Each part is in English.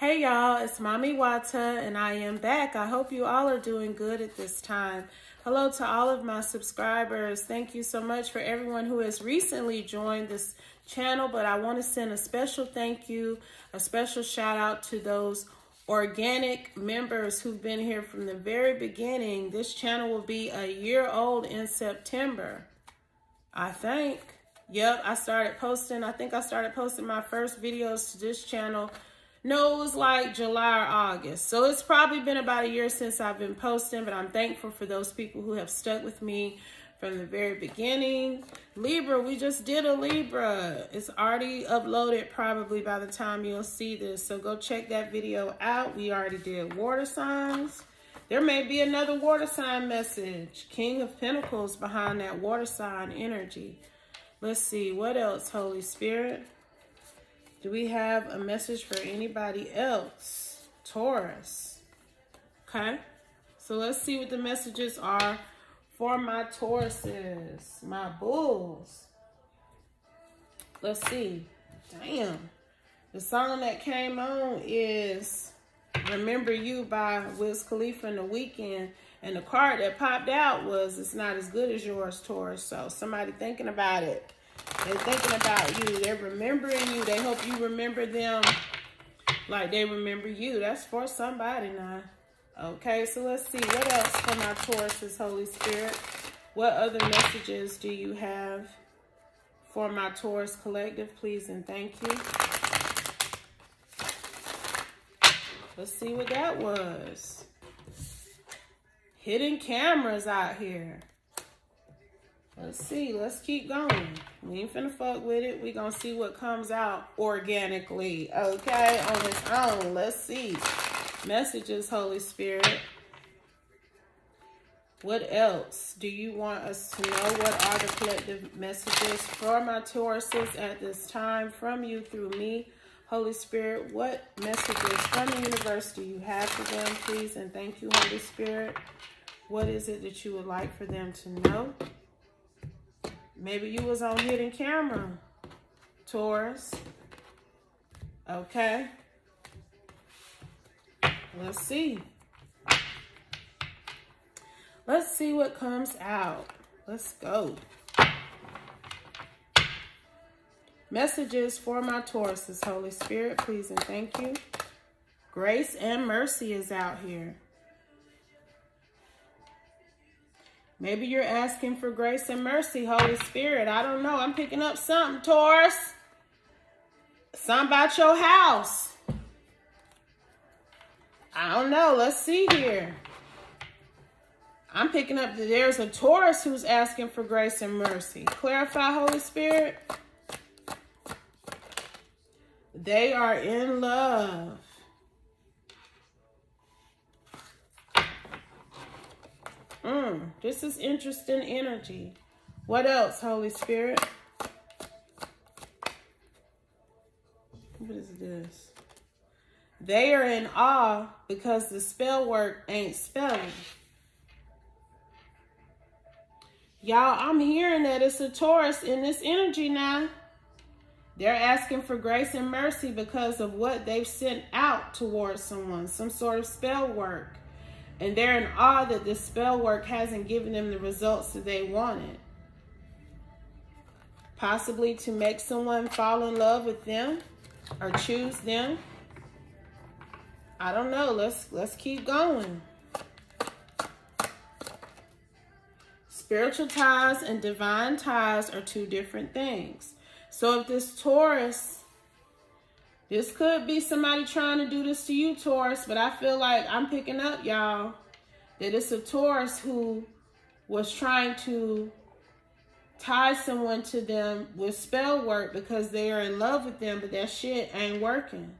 Hey y'all, it's Mami Wata and I am back. I hope you all are doing good at this time. Hello to all of my subscribers. Thank you so much for everyone who has recently joined this channel, but I want to send a special thank you, a special shout out to those organic members who've been here from the very beginning. This channel will be a year old in September, I think. Yep, I started posting, I think I started posting my first videos to this channel no, it was like July or August. So it's probably been about a year since I've been posting, but I'm thankful for those people who have stuck with me from the very beginning. Libra, we just did a Libra. It's already uploaded probably by the time you'll see this. So go check that video out. We already did water signs. There may be another water sign message. King of Pentacles behind that water sign energy. Let's see, what else, Holy Spirit? Do we have a message for anybody else? Taurus. Okay. So let's see what the messages are for my Tauruses, my bulls. Let's see. Damn. The song that came on is Remember You by Wiz Khalifa in the Weeknd. And the card that popped out was It's Not As Good As Yours, Taurus. So somebody thinking about it. They're thinking about you. They're remembering you. They hope you remember them like they remember you. That's for somebody now. Okay, so let's see. What else for my Tauruses, Holy Spirit? What other messages do you have for my Taurus collective? Please and thank you. Let's see what that was. Hidden cameras out here. Let's see. Let's keep going. We ain't finna fuck with it. We gonna see what comes out organically, okay? On its own. Let's see. Messages, Holy Spirit. What else do you want us to know? What are the collective messages for my Tauruses at this time from you through me? Holy Spirit, what messages from the universe do you have for them, please? And thank you, Holy Spirit. What is it that you would like for them to know? Maybe you was on hidden camera, Taurus. Okay. Let's see. Let's see what comes out. Let's go. Messages for my Tauruses, Holy Spirit, please and thank you. Grace and mercy is out here. Maybe you're asking for grace and mercy, Holy Spirit. I don't know. I'm picking up something, Taurus. Something about your house. I don't know. Let's see here. I'm picking up that there's a Taurus who's asking for grace and mercy. Clarify, Holy Spirit. They are in love. Mm, this is interesting energy. What else, Holy Spirit? What is this? They are in awe because the spell work ain't spelling. Y'all, I'm hearing that it's a Taurus in this energy now. They're asking for grace and mercy because of what they've sent out towards someone, some sort of spell work. And they're in awe that the spell work hasn't given them the results that they wanted. Possibly to make someone fall in love with them or choose them. I don't know. Let's let's keep going. Spiritual ties and divine ties are two different things. So if this Taurus this could be somebody trying to do this to you, Taurus, but I feel like I'm picking up, y'all, that it's a Taurus who was trying to tie someone to them with spell work because they are in love with them, but that shit ain't working.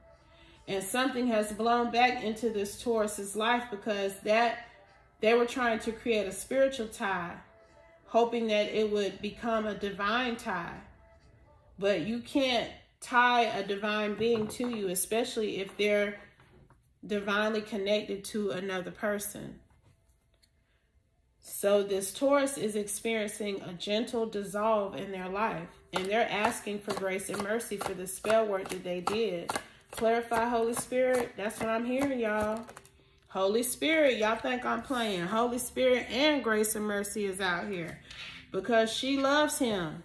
And something has blown back into this Taurus's life because that they were trying to create a spiritual tie, hoping that it would become a divine tie. But you can't tie a divine being to you, especially if they're divinely connected to another person. So this Taurus is experiencing a gentle dissolve in their life. And they're asking for grace and mercy for the spell work that they did. Clarify, Holy Spirit. That's what I'm hearing, y'all. Holy Spirit, y'all think I'm playing. Holy Spirit and grace and mercy is out here because she loves him.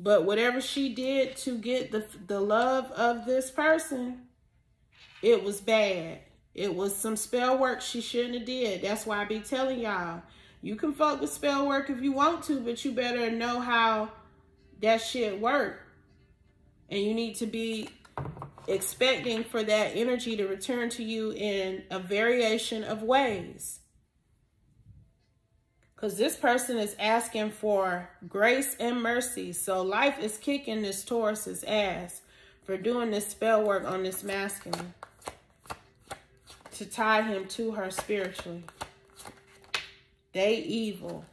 But whatever she did to get the, the love of this person, it was bad. It was some spell work she shouldn't have did. That's why I be telling y'all, you can fuck with spell work if you want to, but you better know how that shit work. And you need to be expecting for that energy to return to you in a variation of ways. Because this person is asking for grace and mercy. So life is kicking this Taurus's ass for doing this spell work on this masculine to tie him to her spiritually. They evil.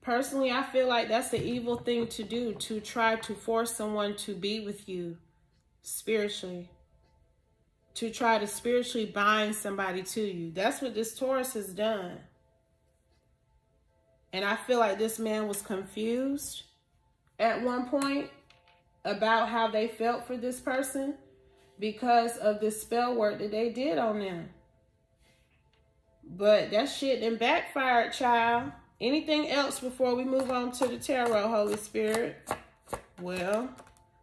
Personally, I feel like that's the evil thing to do, to try to force someone to be with you spiritually to try to spiritually bind somebody to you. That's what this Taurus has done. And I feel like this man was confused at one point about how they felt for this person because of the spell work that they did on them. But that shit then backfired, child. Anything else before we move on to the tarot, Holy Spirit? Well,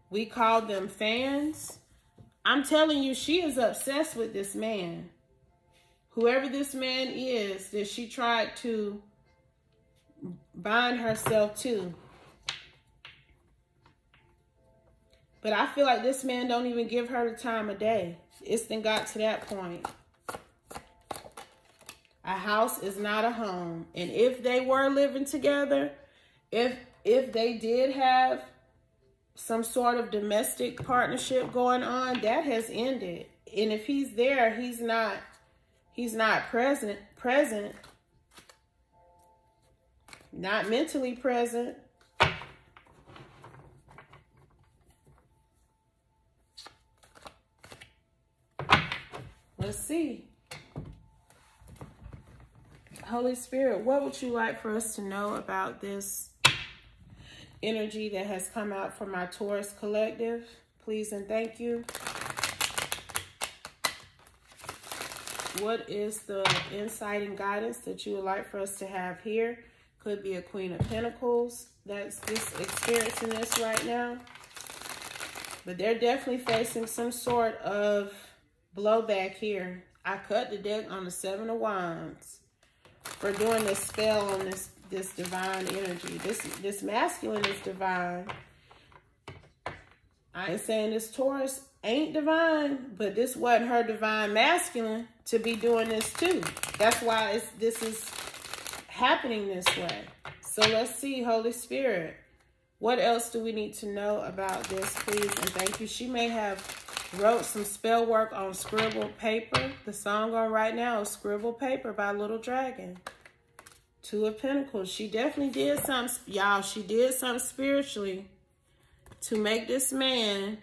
we called them fans I'm telling you, she is obsessed with this man. Whoever this man is that she tried to bind herself to. But I feel like this man don't even give her the time of day. It's then got to that point. A house is not a home. And if they were living together, if if they did have some sort of domestic partnership going on, that has ended. And if he's there, he's not he's not present present not mentally present. Let's see. Holy Spirit, what would you like for us to know about this energy that has come out from my Taurus collective. Please and thank you. What is the insight and guidance that you would like for us to have here? Could be a Queen of Pentacles that's just experiencing this right now. But they're definitely facing some sort of blowback here. I cut the deck on the Seven of Wands for doing this spell on this this divine energy. This this masculine is divine. I ain't saying this Taurus ain't divine, but this wasn't her divine masculine to be doing this too. That's why it's, this is happening this way. So let's see, Holy Spirit. What else do we need to know about this, please? And thank you. She may have wrote some spell work on scribble paper. The song on right now is Scribble Paper by Little Dragon. Two of Pentacles. She definitely did something, y'all. She did something spiritually to make this man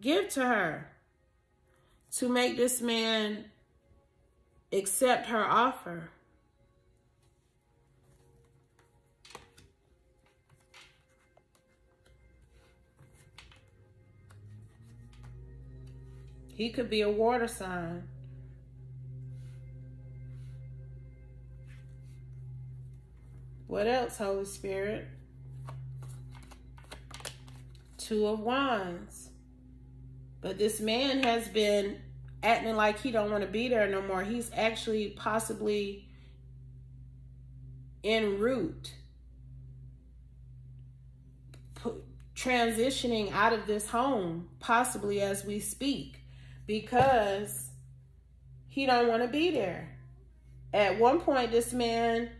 give to her. To make this man accept her offer. He could be a water sign. What else, Holy Spirit? Two of Wands. But this man has been acting like he don't want to be there no more. He's actually possibly en route. Transitioning out of this home, possibly as we speak, because he don't want to be there. At one point, this man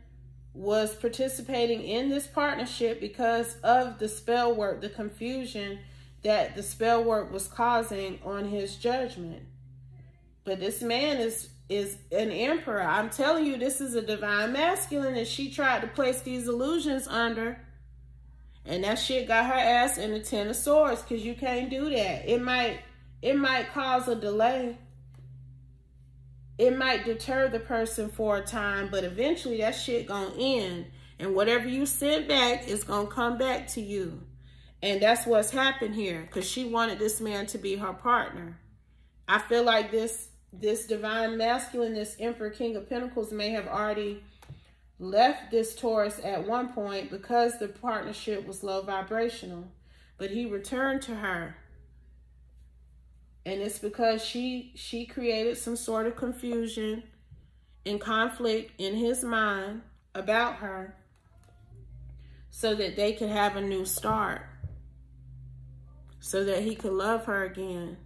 was participating in this partnership because of the spell work, the confusion that the spell work was causing on his judgment. But this man is is an emperor. I'm telling you, this is a divine masculine that she tried to place these illusions under. And that shit got her ass in the ten of swords because you can't do that. It might it might cause a delay it might deter the person for a time, but eventually that shit gonna end. And whatever you send back is to come back to you. And that's what's happened here because she wanted this man to be her partner. I feel like this this divine masculine, this Emperor King of Pentacles may have already left this Taurus at one point because the partnership was low vibrational. But he returned to her. And it's because she she created some sort of confusion and conflict in his mind about her so that they could have a new start. So that he could love her again.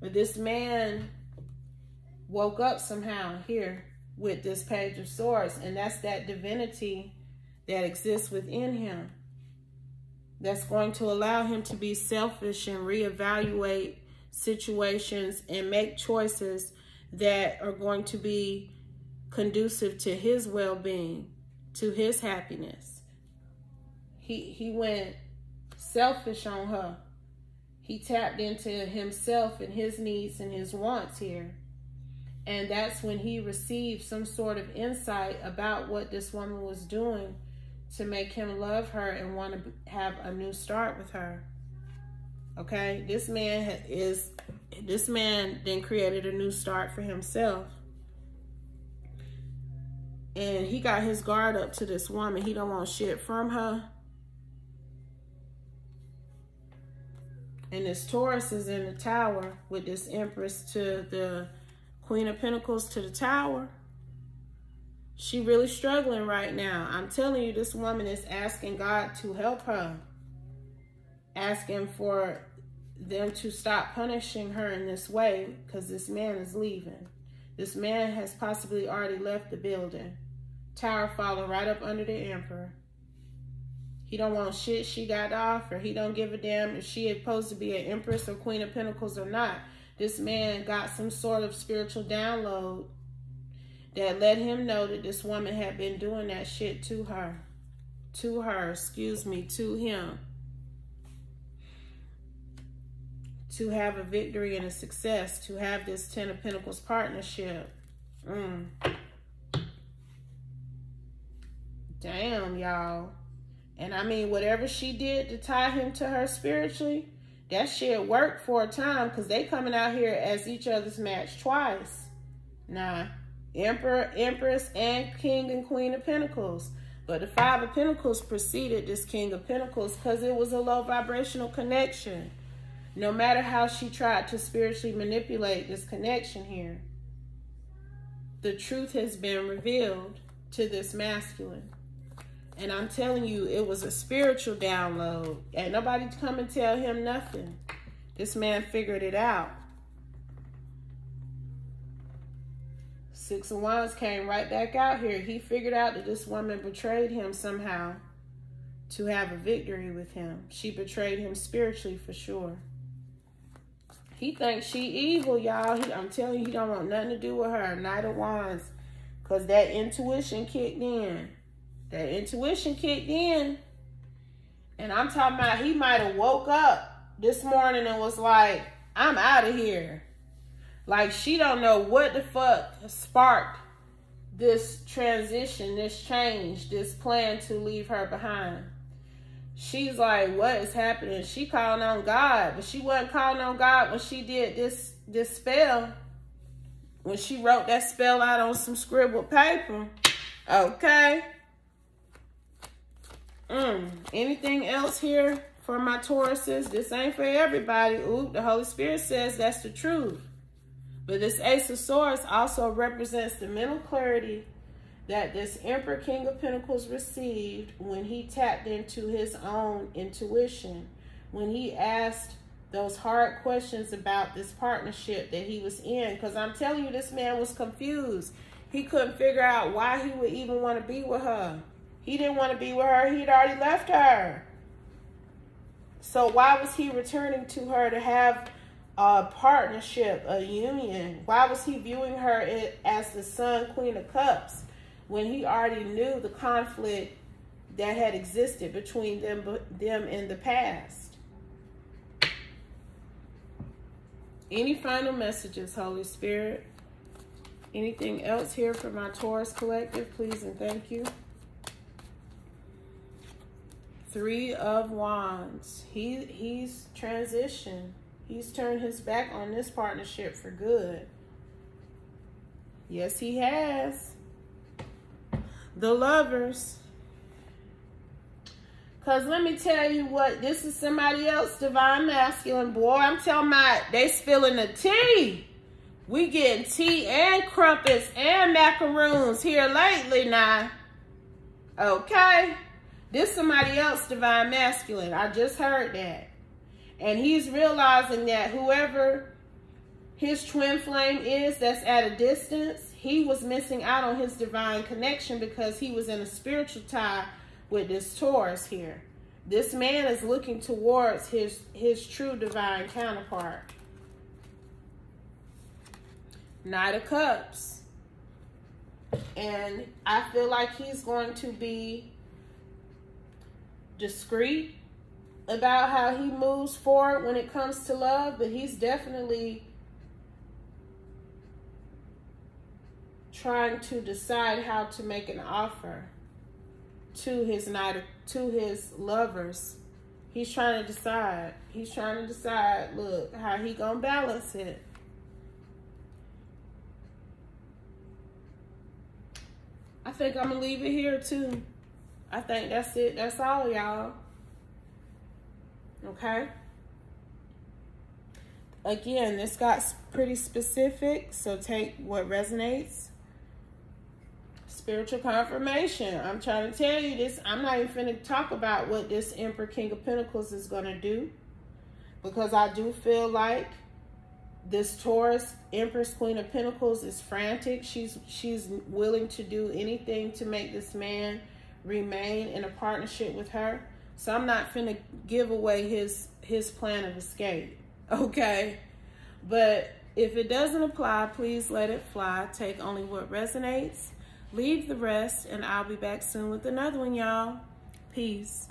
But this man woke up somehow here with this page of swords. And that's that divinity that exists within him. That's going to allow him to be selfish and reevaluate situations and make choices that are going to be conducive to his well-being, to his happiness. He, he went selfish on her. He tapped into himself and his needs and his wants here. And that's when he received some sort of insight about what this woman was doing to make him love her and want to have a new start with her. Okay, this man is, this man then created a new start for himself. And he got his guard up to this woman. He don't want shit from her. And this Taurus is in the tower with this Empress to the Queen of Pentacles to the tower. She really struggling right now. I'm telling you, this woman is asking God to help her. Asking for them to stop punishing her in this way because this man is leaving. This man has possibly already left the building. Tower falling right up under the emperor. He don't want shit she got off or he don't give a damn if she is supposed to be an empress or queen of pentacles or not. This man got some sort of spiritual download that let him know that this woman had been doing that shit to her. To her, excuse me, to him. to have a victory and a success, to have this Ten of Pentacles partnership. Mm. Damn, y'all. And I mean, whatever she did to tie him to her spiritually, that shit worked for a time because they coming out here as each other's match twice. Nah, Emperor, Empress, and King and Queen of Pentacles. But the Five of Pentacles preceded this King of Pentacles because it was a low vibrational connection no matter how she tried to spiritually manipulate this connection here, the truth has been revealed to this masculine. And I'm telling you, it was a spiritual download. And nobody come and tell him nothing. This man figured it out. Six of Wands came right back out here. He figured out that this woman betrayed him somehow to have a victory with him. She betrayed him spiritually for sure. He thinks she evil, y'all. I'm telling you, he don't want nothing to do with her. Knight of Wands. Because that intuition kicked in. That intuition kicked in. And I'm talking about he might have woke up this morning and was like, I'm out of here. Like she don't know what the fuck sparked this transition, this change, this plan to leave her behind she's like, what is happening? She calling on God, but she wasn't calling on God when she did this this spell. When she wrote that spell out on some scribbled paper. Okay. Mm. Anything else here for my Tauruses? This ain't for everybody. Ooh, the Holy Spirit says that's the truth. But this Ace of Swords also represents the mental clarity that this Emperor King of Pentacles received when he tapped into his own intuition, when he asked those hard questions about this partnership that he was in. Because I'm telling you, this man was confused. He couldn't figure out why he would even want to be with her. He didn't want to be with her. He'd already left her. So why was he returning to her to have a partnership, a union? Why was he viewing her as the Sun Queen of Cups? when he already knew the conflict that had existed between them, them in the past. Any final messages, Holy Spirit? Anything else here for my Taurus collective, please and thank you. Three of Wands. He he's transitioned. He's turned his back on this partnership for good. Yes, he has. The lovers. Because let me tell you what, this is somebody else, divine masculine. Boy, I'm telling my, they spilling the tea. We getting tea and crumpets and macaroons here lately now. Okay. This somebody else, divine masculine. I just heard that. And he's realizing that whoever his twin flame is that's at a distance, he was missing out on his divine connection because he was in a spiritual tie with this Taurus here. This man is looking towards his, his true divine counterpart. Knight of Cups. And I feel like he's going to be discreet about how he moves forward when it comes to love, but he's definitely trying to decide how to make an offer to his night to his lovers. He's trying to decide. He's trying to decide, look, how he gonna balance it. I think I'm gonna leave it here too. I think that's it. That's all, y'all. Okay. Again, this got pretty specific, so take what resonates. Spiritual confirmation. I'm trying to tell you this. I'm not even going to talk about what this Emperor King of Pentacles is going to do. Because I do feel like this Taurus Empress Queen of Pentacles is frantic. She's she's willing to do anything to make this man remain in a partnership with her. So I'm not finna give away his his plan of escape. Okay. But if it doesn't apply, please let it fly. Take only what resonates. Leave the rest, and I'll be back soon with another one, y'all. Peace.